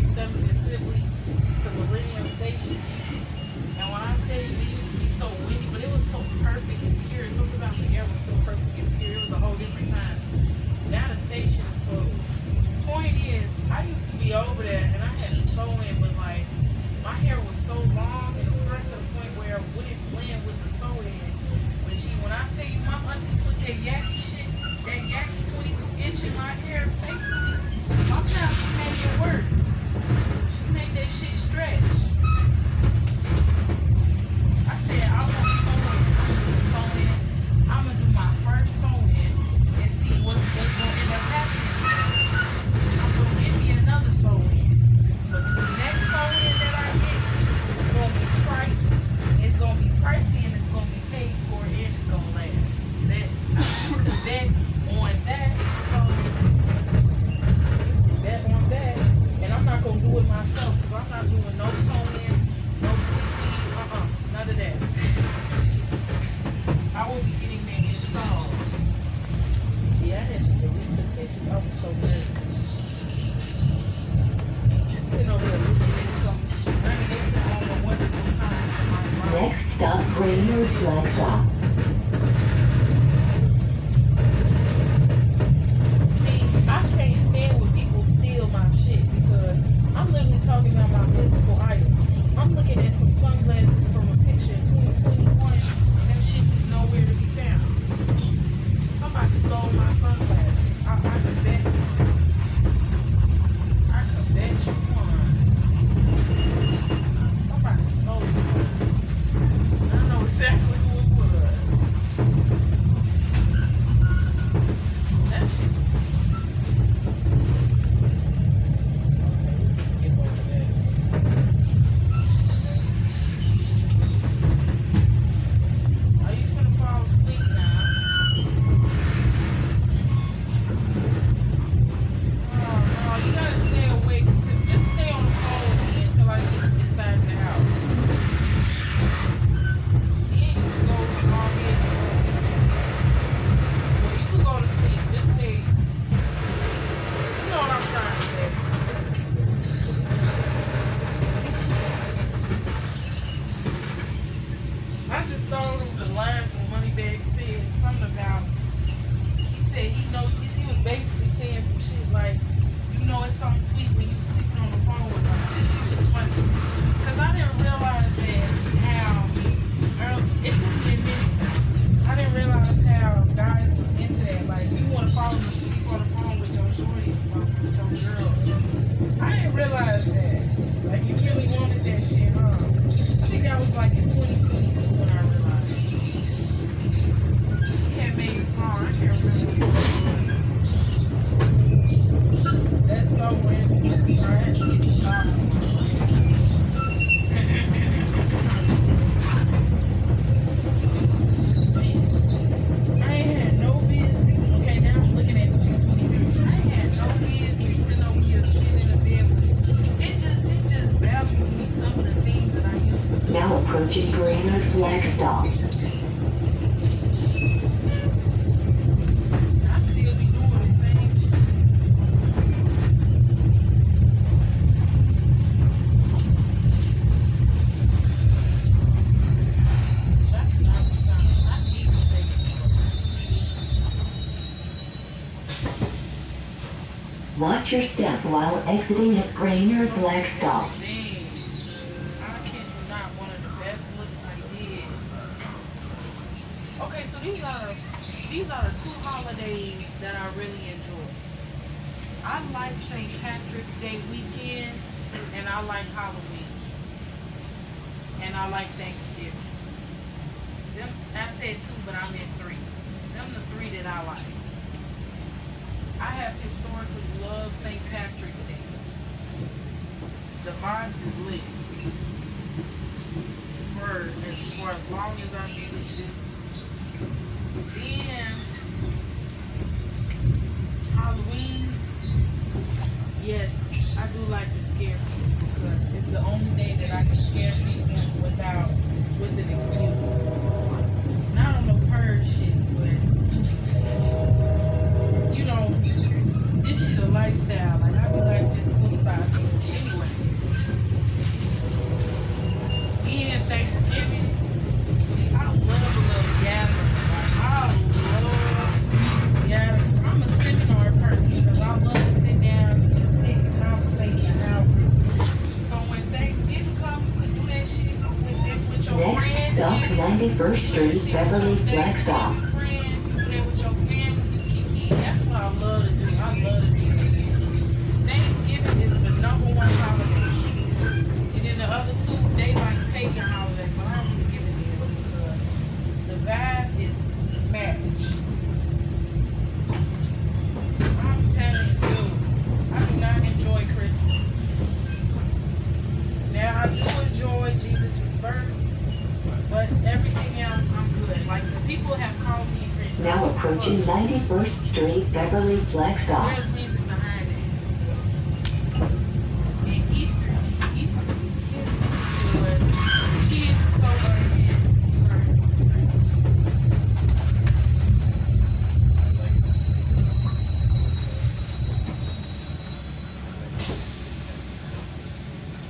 47th and Sibley to Millennium Station. And when I tell you, it used to be so windy, but it was so perfect and pure. Something about the air was so perfect and pure. It was a whole different time. Now the station is closed. Point is, I used to be over there and I had to sew in, but like my hair was so long in the front to the point where it wouldn't blend with the sew in. But she, when I tell you my auntie put that yaki shit, that yaki 22 inch in my hair, fake. Sometimes she made it work. Myself because I'm not doing no sewing, no cookies, uh-uh, none of that. I will be getting that installed. Gee, I had to delete the pictures. I was so nervous. Sitting over there looking at some reminiscing on the wonderful times of my life. Next stop, Brainerd Flag I just thought of the line from Moneybag said something about. He said he know he, was basically saying some shit like, you know, it's something sweet when you sleeping on the phone with them. This was funny because I didn't realize I need to say Watch your step while exiting at Brainerd Black Stop. These are these are the two holidays that I really enjoy. I like St. Patrick's Day weekend and I like Halloween. And I like Thanksgiving. Them I said two, but I meant three. Them the three that I like. I have historically loved St. Patrick's Day. The vibes is lit. For as, for as long as I've been existing. Then Halloween, yes, I do like to scare people because it's the only day that I can scare people without with an excuse. Street, Beverly, Blackstop. Friends, you there with your family, you kiki. That's what I love to do. I love to do this shit. Thanksgiving is the number one holiday. And then the other two, they like but I don't really give a damn because the vibe is matched. I'm telling you, I do not enjoy Christmas. Now I do enjoy Jesus' birth, but everything else I'm good. Like the people have called me Christian. Now approaching 91st Street, Beverly, Blackstop. There's reason behind it. And Easter, Easter, kids was kids so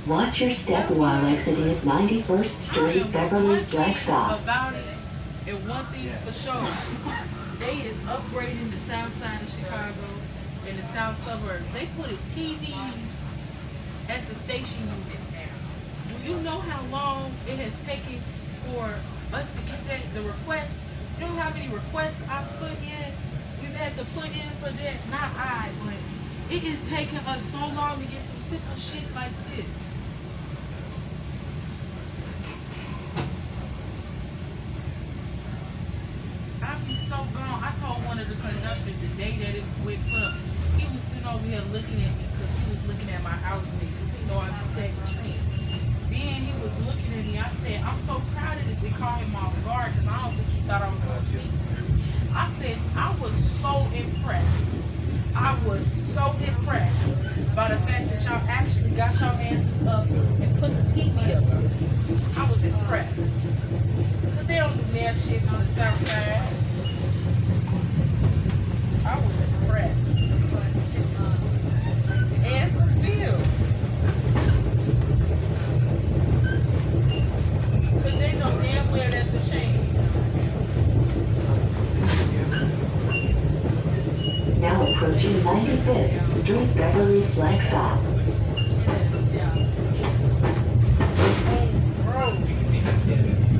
Watch your step while exiting 91st Street, Beverly, Blackstop. About it, and one thing is for sure, they is upgrading the south side of Chicago and the south suburbs. They put TVs at the station units now. Do you know how long it has taken for us to get that the request? You know how many requests I put in? We've had to put in for that. Not I, but it is taking us so long to get some simple shit like this. I be so gone. I told the day that it went up. He was sitting over here looking at me because he was looking at my outfit because he know I'm the second trend. Then he was looking at me. I said, I'm so proud of this. They call him off guard because I don't think he thought I was going to speak. I said, I was so impressed. I was so impressed by the fact that y'all actually got y'all asses up and put the TV up. I was impressed. Cause they don't do mad shit on the south side. Approaching 95th Street, Beverly, Blackstop. Bro. You